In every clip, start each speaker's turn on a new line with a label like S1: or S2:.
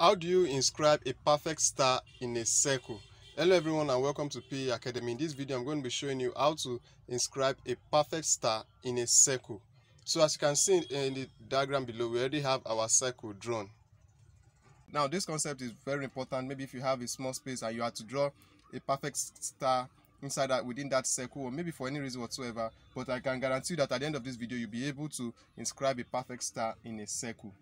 S1: How do you inscribe a perfect star in a circle? Hello everyone and welcome to PA Academy. In this video I'm going to be showing you how to inscribe a perfect star in a circle. So as you can see in the diagram below we already have our circle drawn. Now this concept is very important maybe if you have a small space and you have to draw a perfect star inside that within that circle or maybe for any reason whatsoever but I can guarantee that at the end of this video you'll be able to inscribe a perfect star in a circle.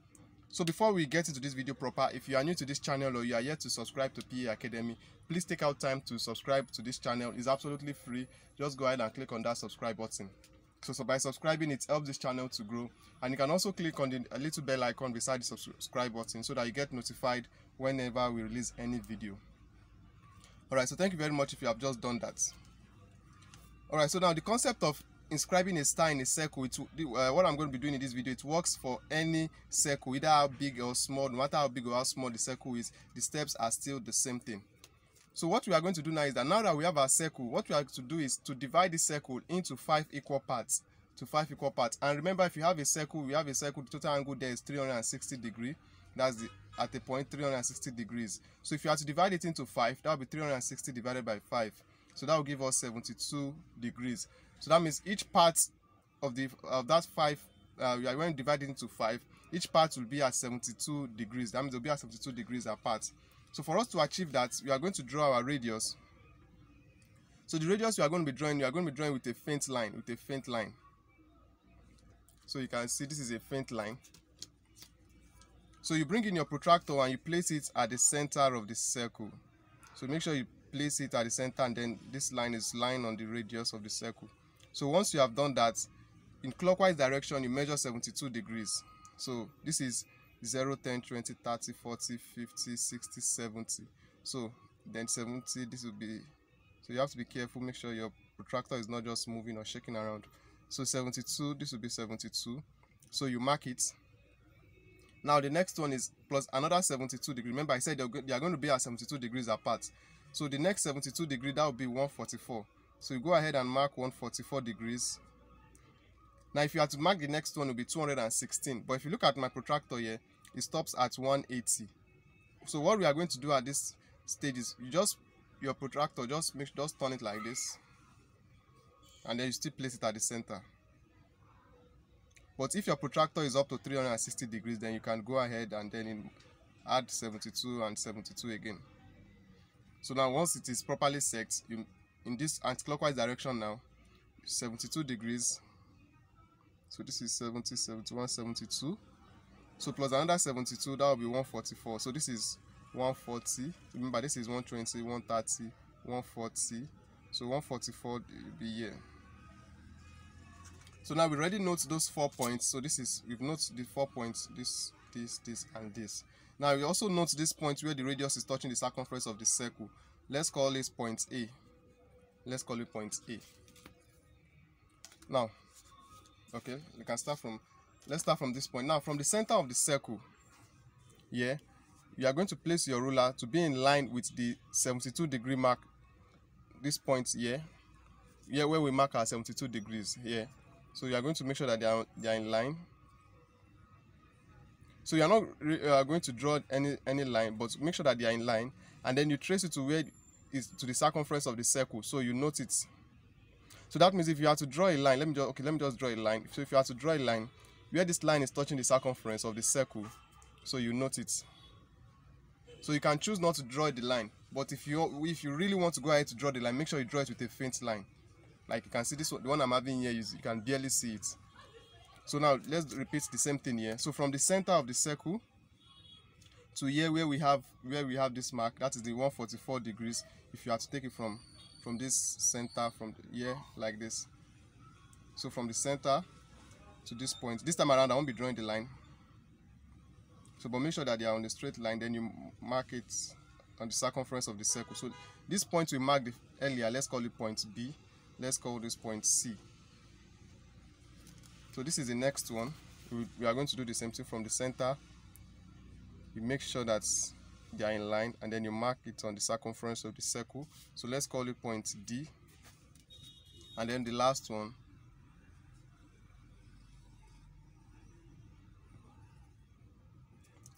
S1: So before we get into this video proper, if you are new to this channel or you are yet to subscribe to PA Academy, please take out time to subscribe to this channel. It's absolutely free. Just go ahead and click on that subscribe button. So, so by subscribing, it helps this channel to grow. And you can also click on the little bell icon beside the subscribe button so that you get notified whenever we release any video. Alright, so thank you very much if you have just done that. Alright, so now the concept of inscribing a star in a circle it uh, what i'm going to be doing in this video it works for any circle either how big or small no matter how big or how small the circle is the steps are still the same thing. So what we are going to do now is that now that we have our circle what we are to do is to divide the circle into five equal parts to five equal parts. And remember if you have a circle we have a circle the total angle there is 360 degree that's the at the point 360 degrees. So if you have to divide it into five that will be 360 divided by 5 so that will give us 72 degrees so that means each part of the of that five uh, we are going to divide it into five each part will be at 72 degrees. That means they'll be at 72 degrees apart. So for us to achieve that we are going to draw our radius. So the radius we are going to be drawing we are going to be drawing with a faint line with a faint line. So you can see this is a faint line. So you bring in your protractor and you place it at the center of the circle. So make sure you place it at the center and then this line is lying on the radius of the circle so once you have done that in clockwise direction you measure 72 degrees. So this is 0 10 20 30 40 50 60 70 so then 70 this will be so you have to be careful make sure your protractor is not just moving or shaking around. So 72 this will be 72 so you mark it. Now the next one is plus another 72 degree. Remember i said they are going to be at 72 degrees apart. So the next 72 degree that will be 144 so you go ahead and mark 144 degrees. Now if you have to mark the next one it will be 216 but if you look at my protractor here it stops at 180 so what we are going to do at this stage is you just your protractor just make just turn it like this. And then you still place it at the center. But if your protractor is up to 360 degrees then you can go ahead and then add 72 and 72 again. So now once it is properly set you in this anti-clockwise direction now 72 degrees. So this is 70 71 72 so plus another 72 that will be 144 so this is 140 remember this is 120 130 140 so 144 will be here. So now we already note those four points. So this is we've noted the four points this this this and this. Now we also note this point where the radius is touching the circumference of the circle. Let's call this point a let's call it point a. Now okay we can start from let's start from this point. Now from the center of the circle yeah you are going to place your ruler to be in line with the 72 degree mark this point here here where we mark our 72 degrees here so you are going to make sure that they are, they are in line. So you are not uh, going to draw any any line but make sure that they are in line and then you trace it to where is to the circumference of the circle so you note it. So that means if you have to draw a line let me just okay let me just draw a line. So if you have to draw a line where this line is touching the circumference of the circle so you note it. So you can choose not to draw the line but if you if you really want to go ahead to draw the line make sure you draw it with a faint line. Like you can see this one the one i'm having here you can barely see it. So now let's repeat the same thing here. So from the center of the circle to here where we have where we have this mark. That is the 144 degrees if you have to take it from from this center from here like this. So from the center to this point this time around i won't be drawing the line. So but make sure that they are on the straight line then you mark it on the circumference of the circle. So this point we marked earlier let's call it point b. Let's call this point c. So this is the next one. We are going to do the same thing from the center you make sure that they are in line and then you mark it on the circumference of the circle so let's call it point D and then the last one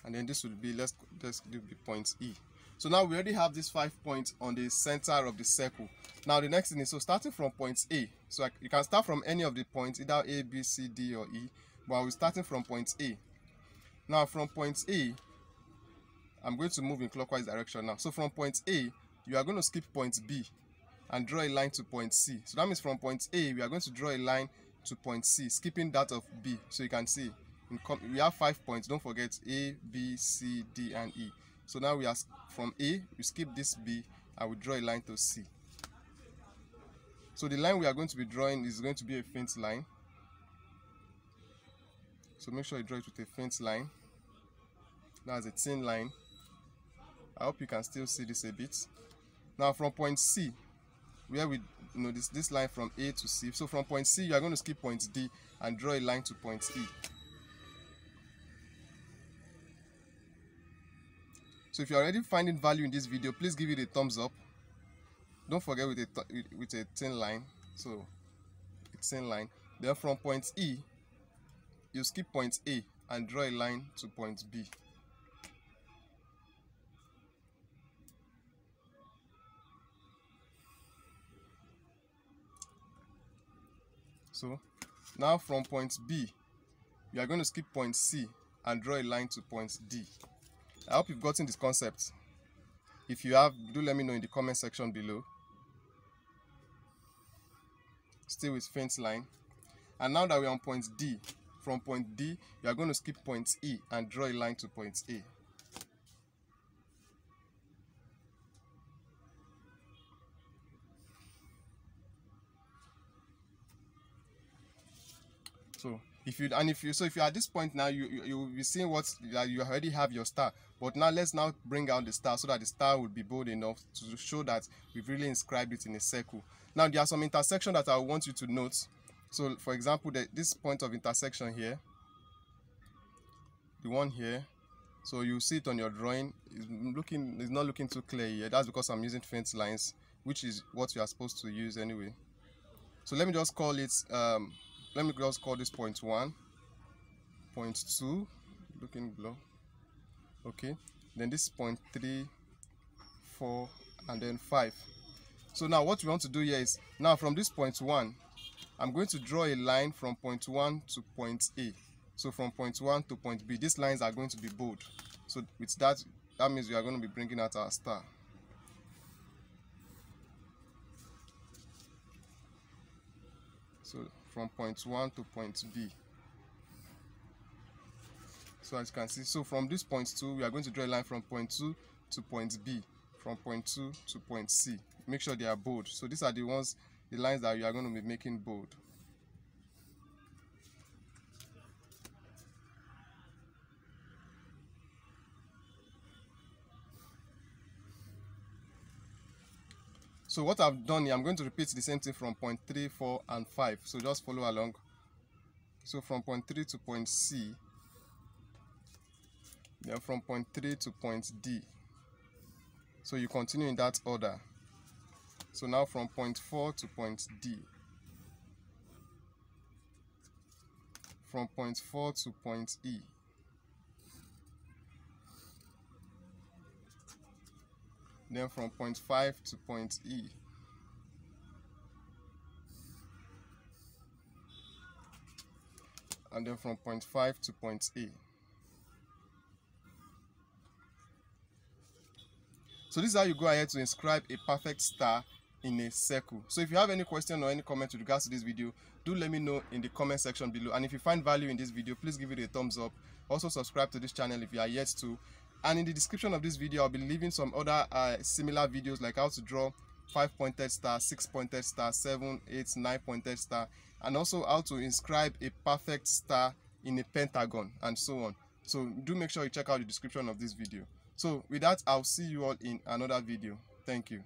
S1: and then this will be let's let's do the point E. So now we already have these five points on the center of the circle. Now the next thing is so starting from point A. So I, you can start from any of the points, either A, B, C, D, or E. But we're starting from point A. Now from point A, I'm going to move in clockwise direction now. So from point A, you are going to skip point B and draw a line to point C. So that means from point A, we are going to draw a line to point C, skipping that of B. So you can see we have five points. Don't forget A, B, C, D, and E. So now we are from A, we skip this B, and we draw a line to C. So the line we are going to be drawing is going to be a faint line. So make sure you draw it with a faint line. That's a thin line. I hope you can still see this a bit. Now from point C, where we you know this this line from A to C. So from point C, you are going to skip point D and draw a line to point E. So if you're already finding value in this video, please give it a thumbs up. Don't forget with a with a thin line. So a thin line. Then from point E, you skip point A and draw a line to point B. So now from point B, we are going to skip point C and draw a line to point D. I hope you've gotten this concept. If you have, do let me know in the comment section below. Still with faint line. And now that we're on point D, from point D, you are going to skip point E and draw a line to point A. So if you and if you so if you're at this point now you you, you will be seeing what uh, you already have your star. But now let's now bring out the star so that the star will be bold enough to show that we've really inscribed it in a circle. Now there are some intersection that i want you to note. So for example the, this point of intersection here the one here so you see it on your drawing. Is looking is not looking too clear here that's because i'm using faint lines which is what you are supposed to use anyway. So let me just call it um, let me just call this point one point two looking below. Okay then this point three four and then five. So now what we want to do here is now from this point one i'm going to draw a line from point one to point a. So from point one to point b these lines are going to be bold. So with that that means we are going to be bringing out our star. So from point 1 to point B. So as you can see, so from this point 2, we are going to draw a line from point 2 to point B, from point 2 to point C. Make sure they are bold. So these are the ones, the lines that you are going to be making bold. So what I've done here, I'm going to repeat the same thing from point 3, 4, and 5. So just follow along. So from point 3 to point C, then from point 3 to point D. So you continue in that order. So now from point 4 to point D. From point 4 to point E. then from point 5 to point E. And then from point 5 to point A. So this is how you go ahead to inscribe a perfect star in a circle. So if you have any question or any comment with regards to this video, do let me know in the comment section below. And if you find value in this video, please give it a thumbs up. Also subscribe to this channel if you are yet to and in the description of this video i'll be leaving some other uh, similar videos like how to draw five pointed star six pointed star seven eight nine pointed star and also how to inscribe a perfect star in a pentagon and so on. So do make sure you check out the description of this video. So with that i'll see you all in another video. Thank you